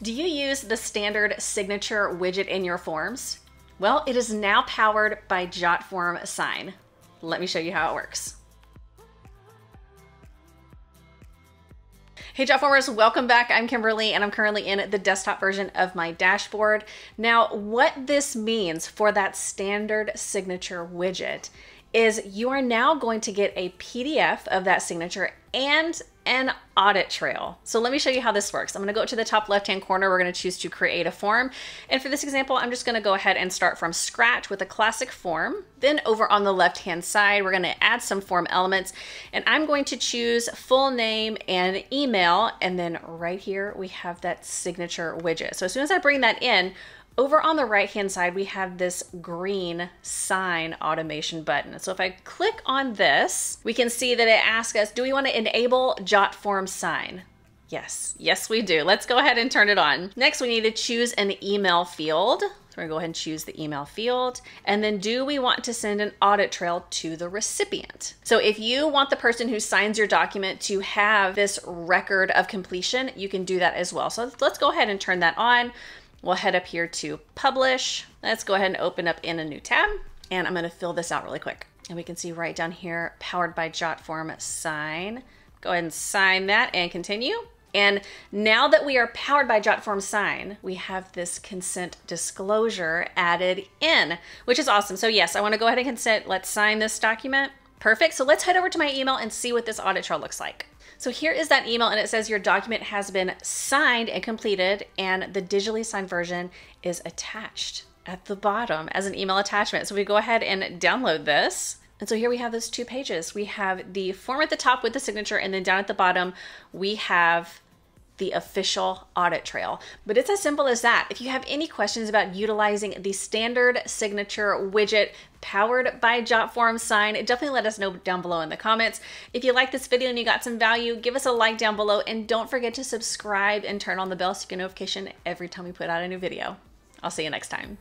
Do you use the standard signature widget in your forms? Well, it is now powered by JotForm Sign. Let me show you how it works. Hey Jotformers, welcome back. I'm Kimberly and I'm currently in the desktop version of my dashboard. Now, what this means for that standard signature widget is you are now going to get a PDF of that signature and an audit trail. So let me show you how this works. I'm gonna go to the top left-hand corner. We're gonna choose to create a form. And for this example, I'm just gonna go ahead and start from scratch with a classic form. Then over on the left-hand side, we're gonna add some form elements. And I'm going to choose full name and email. And then right here, we have that signature widget. So as soon as I bring that in, over on the right hand side, we have this green sign automation button. So if I click on this, we can see that it asks us, do we want to enable JotForm sign? Yes, yes we do. Let's go ahead and turn it on. Next, we need to choose an email field. So we're gonna go ahead and choose the email field. And then do we want to send an audit trail to the recipient? So if you want the person who signs your document to have this record of completion, you can do that as well. So let's go ahead and turn that on. We'll head up here to publish. Let's go ahead and open up in a new tab. And I'm gonna fill this out really quick. And we can see right down here, powered by JotForm sign. Go ahead and sign that and continue. And now that we are powered by JotForm Sign, we have this consent disclosure added in, which is awesome. So yes, I wanna go ahead and consent. Let's sign this document. Perfect, so let's head over to my email and see what this audit trail looks like. So here is that email and it says your document has been signed and completed and the digitally signed version is attached at the bottom as an email attachment. So we go ahead and download this. And so here we have those two pages. We have the form at the top with the signature and then down at the bottom, we have the official audit trail. But it's as simple as that. If you have any questions about utilizing the standard signature widget powered by JotForm Sign, definitely let us know down below in the comments. If you like this video and you got some value, give us a like down below and don't forget to subscribe and turn on the bell so you get a notification every time we put out a new video. I'll see you next time.